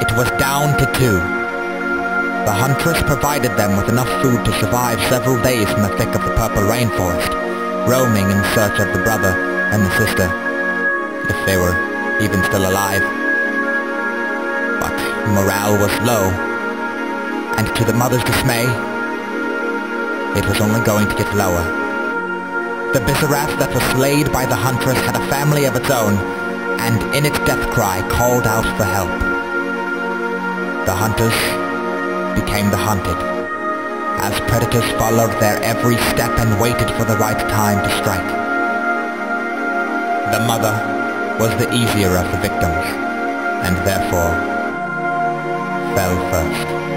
it was down to two. The huntress provided them with enough food to survive several days in the thick of the purple rainforest, roaming in search of the brother and the sister, if they were even still alive. But morale was low, and to the mother's dismay, it was only going to get lower. The Bisarath that was slayed by the huntress had a family of its own, and in its death cry called out for help. Hunters became the hunted, as predators followed their every step and waited for the right time to strike. The mother was the easier of the victims, and therefore fell first.